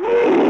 Woo!